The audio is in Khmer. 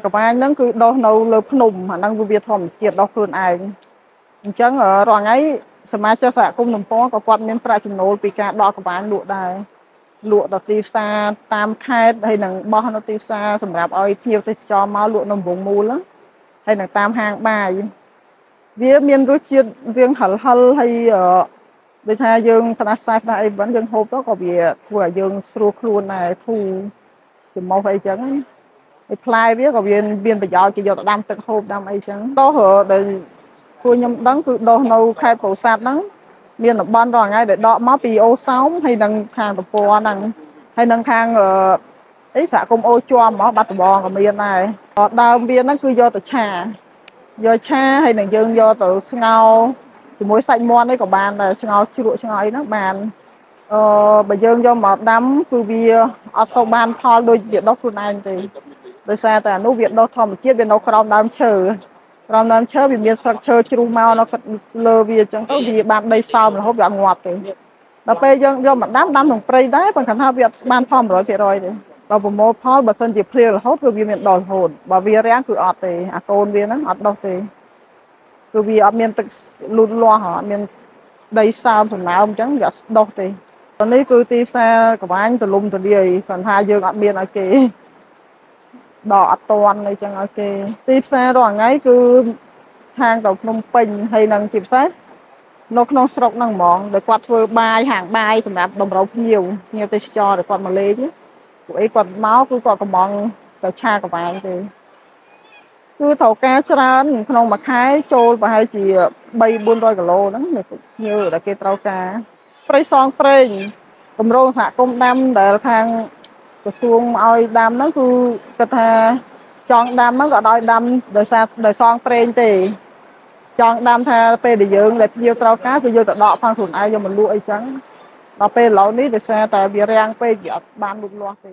កវាញហ្នឹងគឺដុះនៅលើភ្នំអាហ្នឹងវាធម្មជាតិដុះខ្លួនឯងអញ្ចឹងរាល់ថ្ងៃសមាជិកសហគមន៍តំពងក៏គាត់មានប្រាក់ចំណូលពីការដកកវាញលក់ដែរលក់ដល់ទីផ្សារតាមខេត្តហើយនឹងបោះនៅទីផ្សារសម្រាប់ឲ្យភ្ញៀវទេសចរមកលក់នៅវងមូលហើយនឹងតាមហាងបាយវាមានរសជាតិរៀងហិលហិលហើយដូចថាយើងផ្ដាសាយផ្ដាអីវិញយើងហូបទៅក៏វាធ្វើឲ្យយើងស្រួលខ្លួនដែរធូរចំមុះអីចឹង ហើយផ្លែវាក៏វាមានប្រយោជន៍គេយកទៅដាំទឹកហូបដាំអីចឹងដោះដែលពួកខ្ញុំដឹងគឺដោះនៅខេត្តពោធិ៍សាត់ហ្នឹងមានតំបន់រាល់ថ្ងៃដែលដកមកពីអូសោមហើយនឹងខាងតពហ្នឹងហើយនឹងខាងអីសហគមន៍អូជាប់មកបាត់ដំបងក៏មានដែរដើមវាហ្នឹងគឺយកទៅឆាយកឆាហើយនឹងយើងយកទៅស្ងោរជាមួយសាច់មាន់នេះក៏បានដែរស្ងោរជ្រក់ស្ងោរអីហ្នឹងបានអឺបើយើងយកមកដាំគឺវាអត់សូវបានផលដូចវាដុះខ្លួនឯងទេ ដោយសារតែអានោះវាដុះធម្មជាតិវានៅក្រោមដើមឈើក្រោមដើមឈើវាមានស្លឹកឈើជ្រុះមកនៅលើវាអញ្ចឹងទៅវាបានដីសើមរហូតវាអត់ងាប់ទេដល់ពេលយើងយកមកដាំដាំក្នុងព្រៃដែរប៉ុន្តែថាវាអត់បានផល100%ទេបើប្រមូលផលបើសិនជាភ្លៀងរហូតគឺវាមានដុះរហូតបើវារាំងគឺអត់ទេអាកូនវាហ្នឹងអត់ដុះទេគឺវាអត់មានទឹកលូតលាស់អត់មានដីសើមសំណើមអញ្ចឹងវាអត់ដុះទេនេះគឺទីផ្សារកវាញ់ទលំទលាយគាត់ថាយើងអត់មានឲ្យគេ ដកអត់តន់អីចឹងឲ្យគេទីផ្សាររាល់ថ្ងៃគឺខាងទៅភ្នំពេញហើយនឹងជាពិសេសនៅក្នុងស្រុកហ្នឹងហ្មងដែលគាត់ធ្វើបាយហាងបាយសម្រាប់តម្រូវភ្ញៀវភ្ញៀវទេសចរដែលគាត់មកលេងពួកអីគាត់មកគឺគាត់កំងទៅឆាកវាញទេគឺត្រូវការច្រើនក្នុងមួយខែចូលប្រហែលជា3 400គីឡូហ្នឹងភ្ញៀវដែលគេត្រូវការព្រៃសងព្រេងគម្រោងសហគមន៍ដាំដែលខាង ក្រសួងឲ្យដាំហ្នឹងគឺគាត់ថាចង់ដាំហ្នឹងក៏ឲ្យដាំដោយសារដោយសងព្រេងទេ ចង់ដាំថាពេលដែលយើងដែលភ្ញៀវត្រូវការគឺយើងទៅដកផងខ្លួនឯងយកមកលក់អីចឹងដល់ពេលឥឡូវនេះដោយសារតែវារាំងពេកវាអត់បានលូតលាស់ទេ